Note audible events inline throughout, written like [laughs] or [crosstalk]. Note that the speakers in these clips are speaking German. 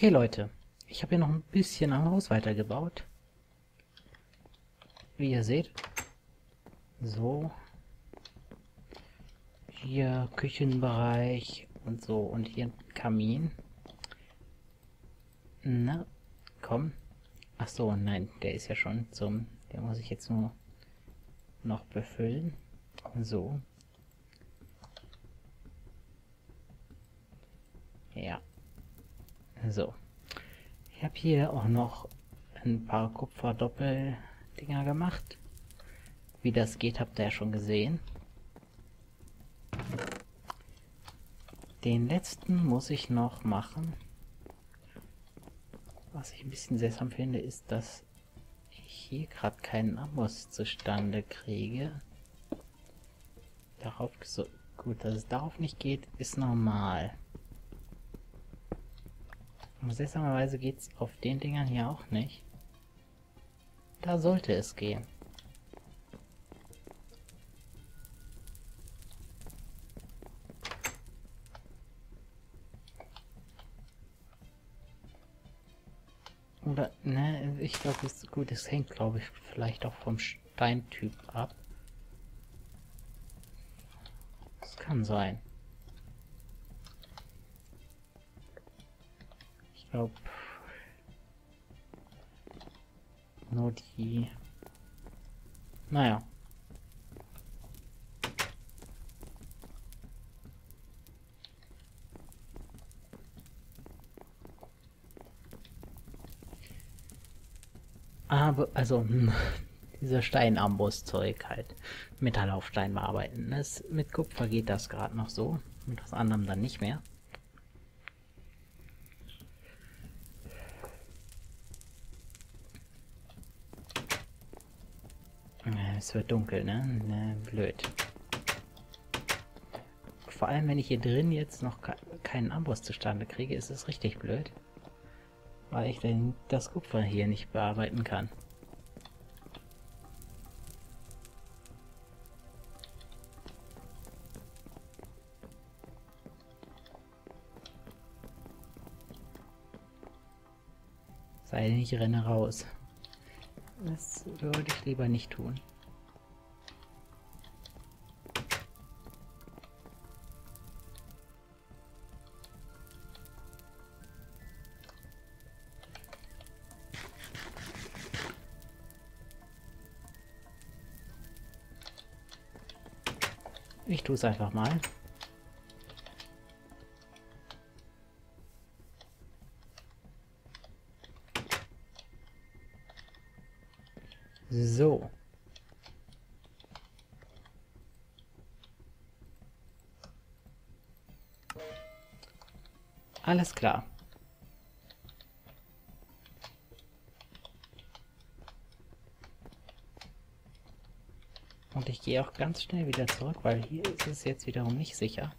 Okay, Leute. Ich habe hier noch ein bisschen am Haus weitergebaut. Wie ihr seht. So. Hier Küchenbereich und so. Und hier ein Kamin. Na, komm. Ach so, nein, der ist ja schon zum... Der muss ich jetzt nur noch befüllen. So. Ja. So. Ich habe hier auch noch ein paar Kupferdoppeldinger gemacht. Wie das geht, habt ihr ja schon gesehen. Den letzten muss ich noch machen. Was ich ein bisschen seltsam finde, ist, dass ich hier gerade keinen Amboss zustande kriege. Darauf so gut, dass es darauf nicht geht, ist normal. Und seltsamerweise geht es auf den Dingern hier auch nicht. Da sollte es gehen. Oder, ne, ich glaube, es ist gut. Es hängt, glaube ich, vielleicht auch vom Steintyp ab. Das kann sein. Ich glaube, nur die... Naja. Aber, also, hm, [laughs] dieser Steinamboss-Zeug halt. Metall auf Stein bearbeiten. Das, mit Kupfer geht das gerade noch so. Mit was anderem dann nicht mehr. Es wird dunkel, ne? ne? Blöd. Vor allem, wenn ich hier drin jetzt noch keinen Amboss zustande kriege, ist es richtig blöd. Weil ich dann das Kupfer hier nicht bearbeiten kann. Sei denn, ich renne raus. Das würde ich lieber nicht tun. Ich tue es einfach mal. So. Alles klar. Und ich gehe auch ganz schnell wieder zurück, weil hier ist es jetzt wiederum nicht sicher.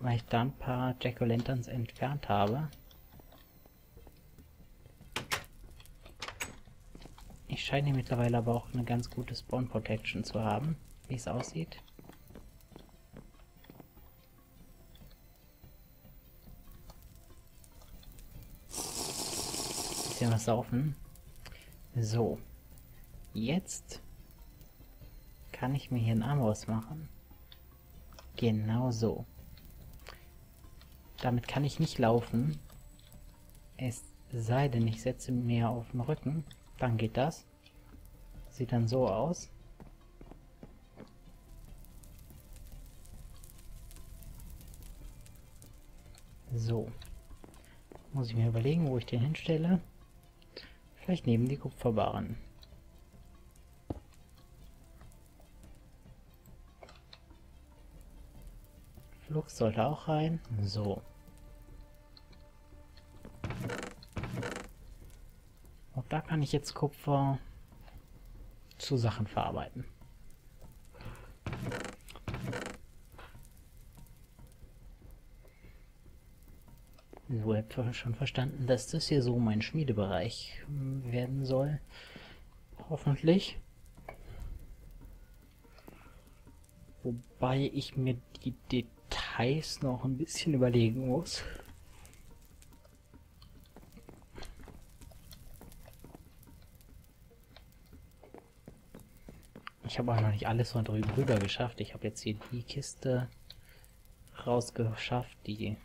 Weil ich da ein paar Jack-O-Lanterns entfernt habe. Ich scheine mittlerweile aber auch eine ganz gute Spawn Protection zu haben, wie es aussieht. Bisschen was saufen. So. Jetzt kann ich mir hier einen Arm ausmachen? Genau so. Damit kann ich nicht laufen. Es sei denn, ich setze mir auf den Rücken. Dann geht das. Sieht dann so aus. So. Muss ich mir überlegen, wo ich den hinstelle. Vielleicht neben die Kupferbarren. Flux sollte auch rein. So. Kann ich jetzt Kupfer zu Sachen verarbeiten. So, ihr habt schon verstanden, dass das hier so mein Schmiedebereich hm, werden soll. Hoffentlich. Wobei ich mir die Details noch ein bisschen überlegen muss. Ich habe auch noch nicht alles von drüben rüber geschafft. Ich habe jetzt hier die Kiste rausgeschafft, die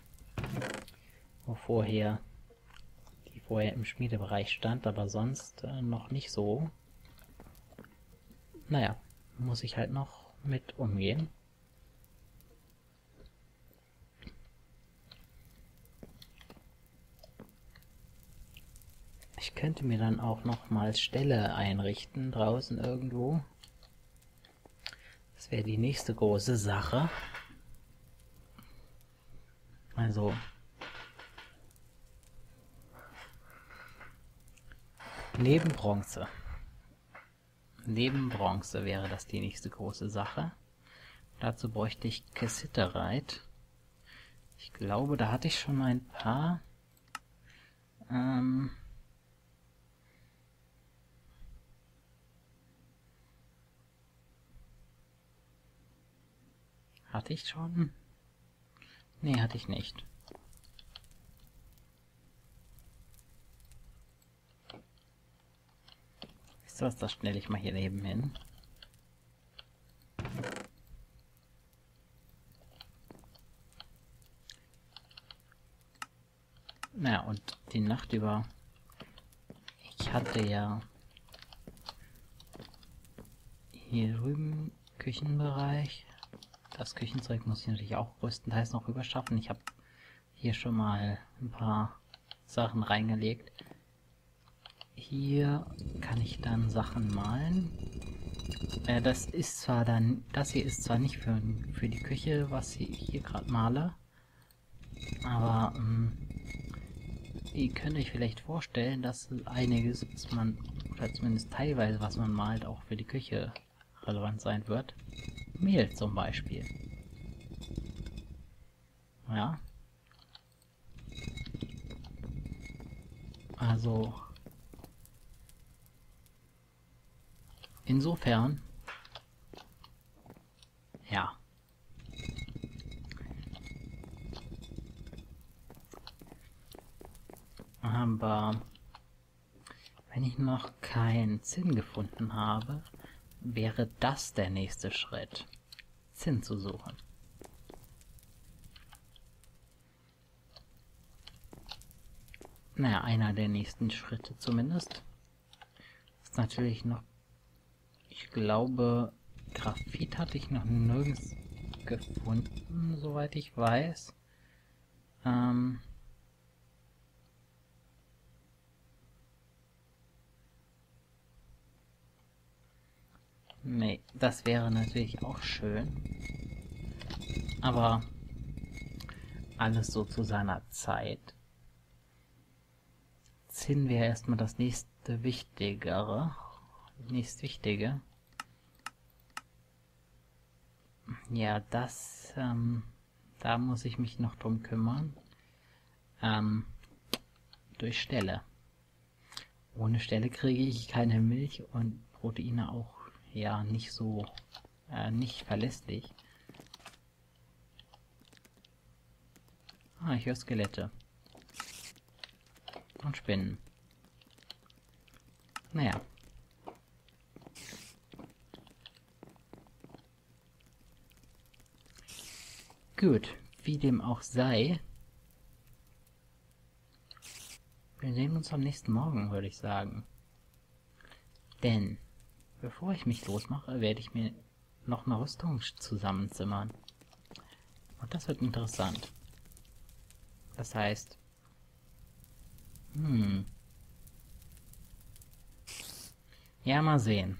vorher die vorher im Schmiedebereich stand, aber sonst äh, noch nicht so. Naja, muss ich halt noch mit umgehen. Ich könnte mir dann auch noch mal Stelle einrichten draußen irgendwo. Das wäre die nächste große Sache. Also neben Bronze. Neben Bronze wäre das die nächste große Sache. Dazu bräuchte ich Cassiterite. Ich glaube, da hatte ich schon ein paar. Ähm Hatte ich schon? Nee, hatte ich nicht. Wisst ihr was, das schnell ich mal hier neben hin. Naja, und die Nacht über... Ich hatte ja... Hier drüben Küchenbereich. Das Küchenzeug muss ich natürlich auch größtenteils noch rüberschaffen. Ich habe hier schon mal ein paar Sachen reingelegt. Hier kann ich dann Sachen malen. Äh, das ist zwar dann, das hier ist zwar nicht für, für die Küche, was ich hier gerade male, aber ähm, ihr könnt euch vielleicht vorstellen, dass einiges, was man, oder zumindest teilweise, was man malt, auch für die Küche relevant sein wird. Mehl zum Beispiel. Ja. Also insofern ja. Aber wenn ich noch keinen Zinn gefunden habe, wäre das der nächste Schritt, Zinn zu suchen. Naja, einer der nächsten Schritte zumindest. Ist natürlich noch... Ich glaube, Graphit hatte ich noch nirgends gefunden, soweit ich weiß. Ähm... Nee, das wäre natürlich auch schön. Aber alles so zu seiner Zeit. Zinn wäre erstmal das nächste Wichtigere. Nächst Wichtige. Ja, das, ähm, da muss ich mich noch drum kümmern. Ähm, durch Stelle. Ohne Stelle kriege ich keine Milch und Proteine auch ja nicht so äh, nicht verlässlich. Ah, ich höre Skelette. Und Spinnen. Naja. Gut, wie dem auch sei. Wir sehen uns am nächsten Morgen, würde ich sagen. Denn Bevor ich mich losmache, werde ich mir noch eine Rüstung zusammenzimmern. Und das wird interessant. Das heißt... Hm... Ja, mal sehen.